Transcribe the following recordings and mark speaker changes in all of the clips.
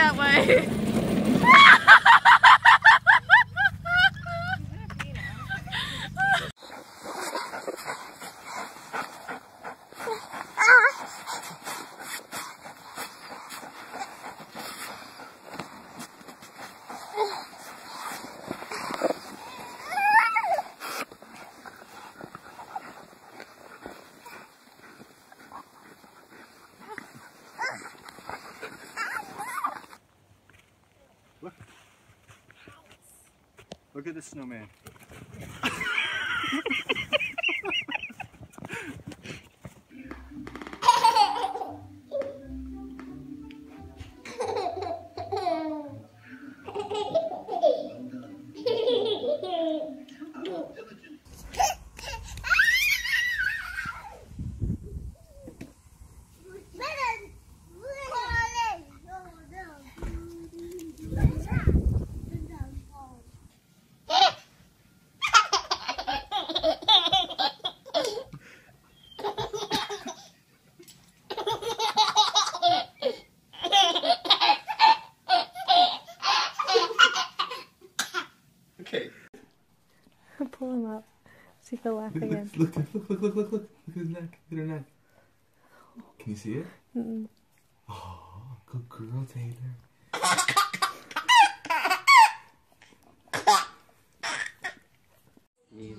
Speaker 1: that way.
Speaker 2: Look. Look at the snowman.
Speaker 1: See if he'll laugh
Speaker 2: Look,
Speaker 1: again.
Speaker 2: look, look, look, look, look, look, look. Look at his neck. Look at her neck. Can you see it?
Speaker 1: Mm-mm.
Speaker 2: Oh, good girl, Taylor.
Speaker 3: Zeus,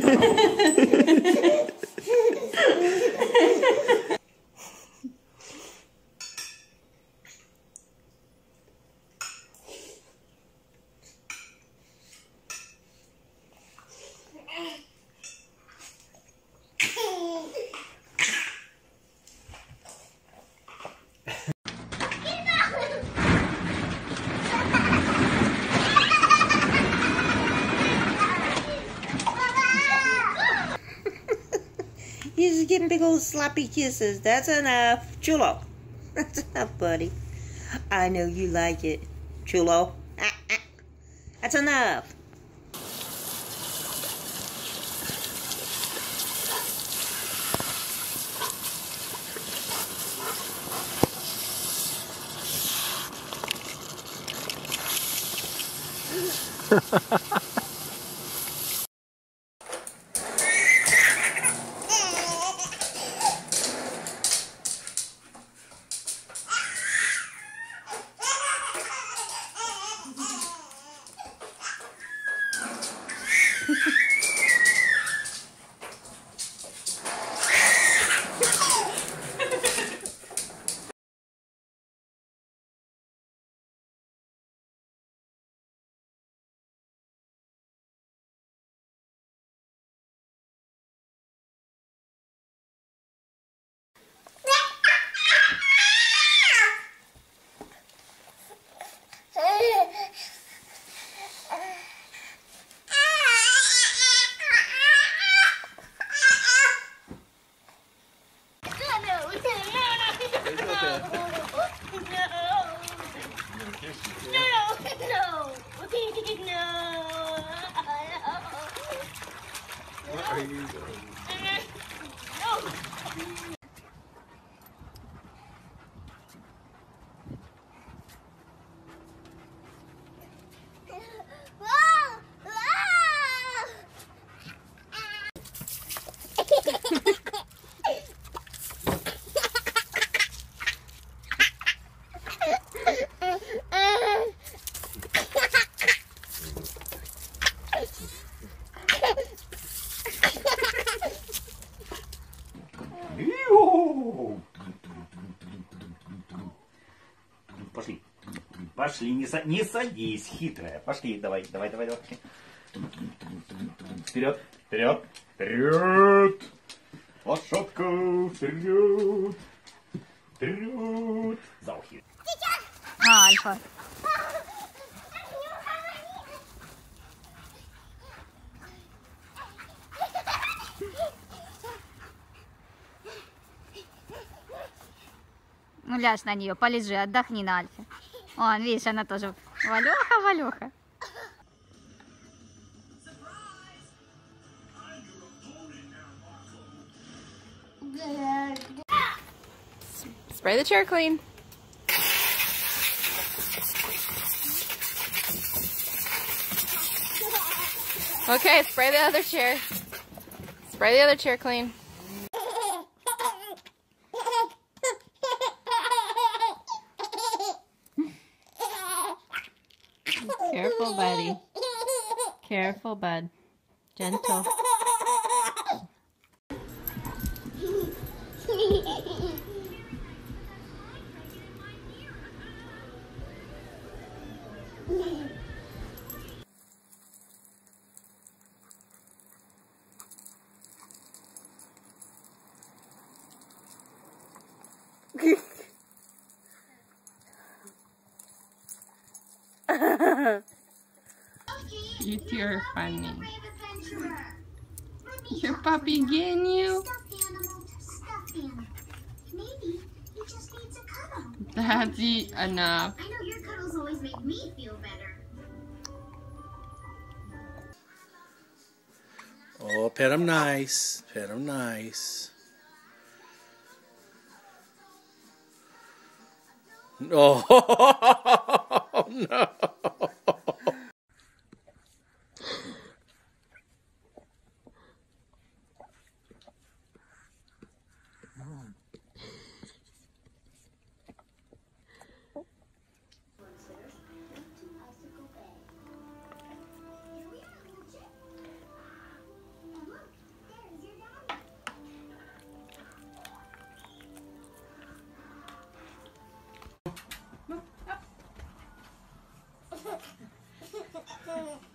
Speaker 3: Dante, wait. Okay.
Speaker 4: ten big old sloppy kisses. That's enough. Chulo. That's enough, buddy. I know you like it. Chulo. Ah, ah. That's enough.
Speaker 2: Ha ha
Speaker 3: ha ha.
Speaker 5: Ю! Пошли. Пошли, не, са- не садись, хитрая. Пошли, давай, давай, давай, давай. пошли. Вперед, вперед, вперед. Лошадка, вперед. Вперед. За ухи.
Speaker 1: А, Альфа. Ляжь на нее, полежи, отдохни на Альфе. Вон, видишь, она тоже Валеха, Валеха. Spray the chair clean. Okay, spray the other chair. Spray the other chair clean. Careful, bud. Gentle.
Speaker 6: You two are funny. Your puppy getting you?
Speaker 3: Stuffed animal, stuffed animal. Maybe he just needs a cuddle.
Speaker 6: That's enough.
Speaker 3: I know your cuddles always make me feel better.
Speaker 7: Oh, pet him nice. Pet him nice. Oh, no. No.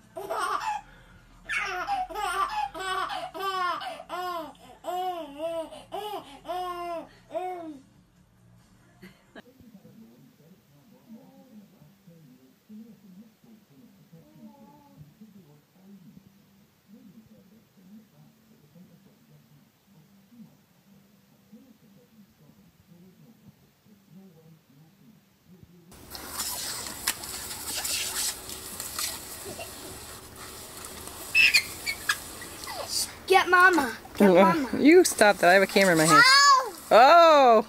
Speaker 3: Get mama. Get mama.
Speaker 1: You stop that. I have a camera in my hand.
Speaker 3: Ow!
Speaker 1: Oh!